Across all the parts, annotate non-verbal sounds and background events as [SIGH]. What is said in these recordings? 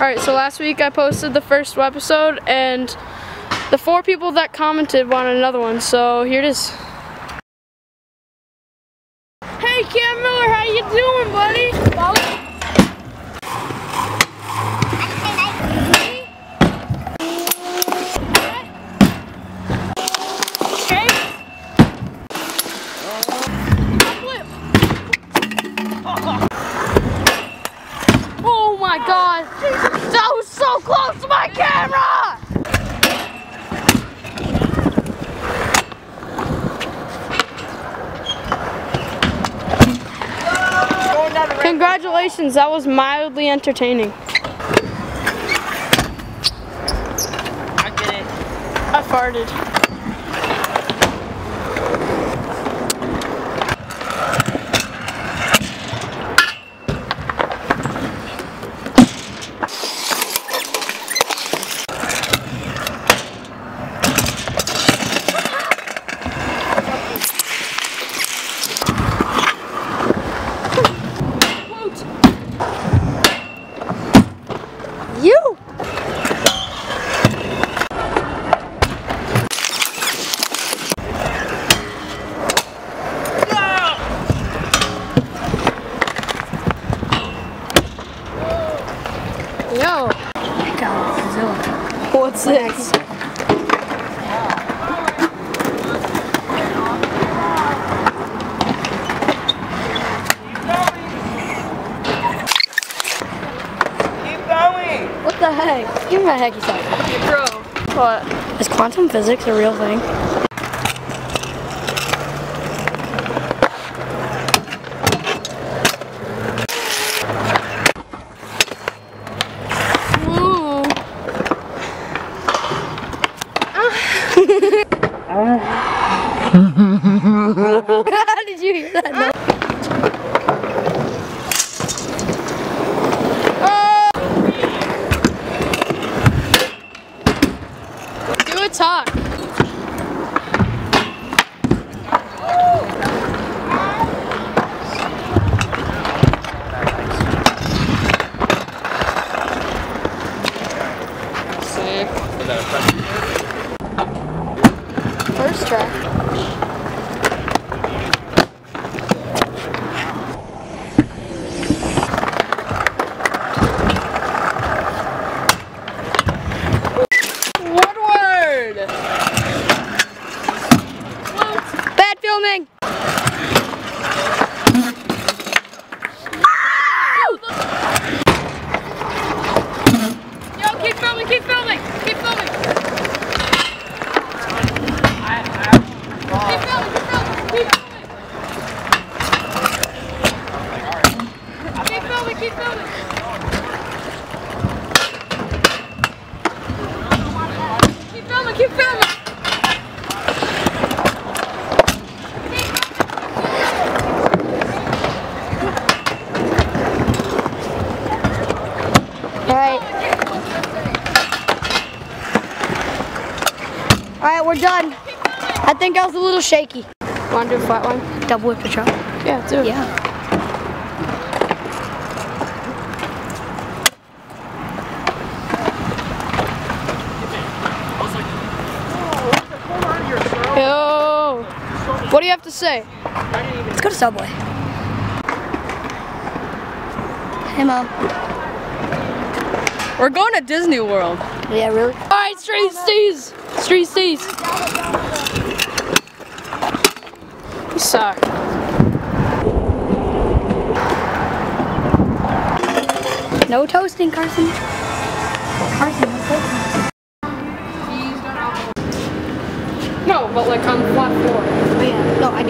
Alright, so last week I posted the first episode and the four people that commented wanted another one, so here it is. Hey Cam Miller, how you doing, buddy? Oh my god! That was so close to my camera! Congratulations, that was mildly entertaining. I get it. I farted. You! Yo. What's this? Keep going. What the heck? Give me my hecky sack. Bro. What? Is quantum physics a real thing? Ooh. [LAUGHS] [LAUGHS] How did you hear that? Ah. Do a talk. Sick. First try. We're done. I think I was a little shaky. Want to do a flat one? Double whip patrol. Yeah, do it. Yeah. Yo. What do you have to say? Let's go to Subway. Hey, Mom. We're going to Disney World. Yeah, really? All right, Street Steez. Street Steez. You suck. No toasting, Carson. Carson, no toasting. No, but like on the flat floor. Oh, yeah. No, I do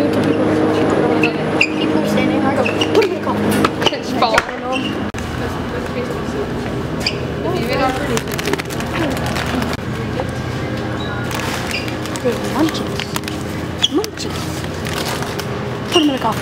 搞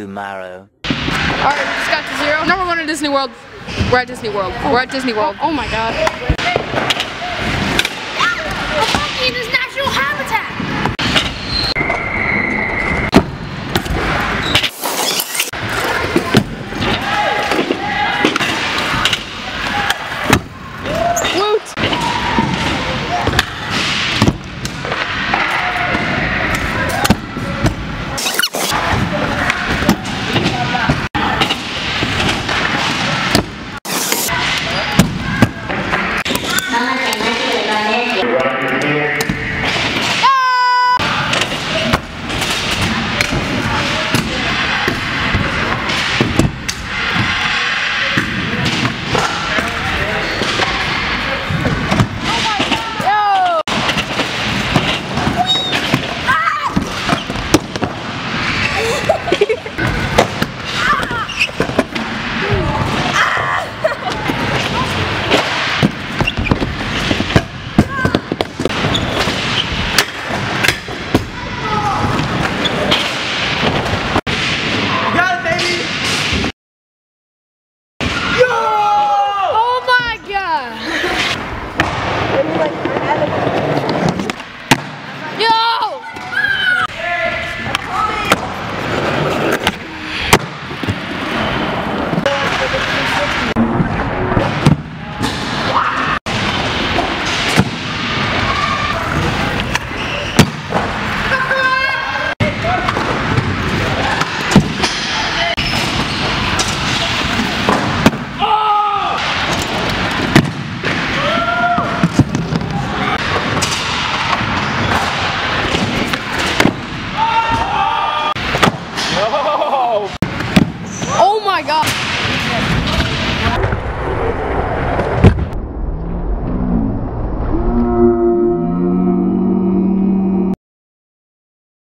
tomorrow. Alright, we just got to zero. Number one in Disney World. We're at Disney World. Oh. We're at Disney World. oh, oh my god.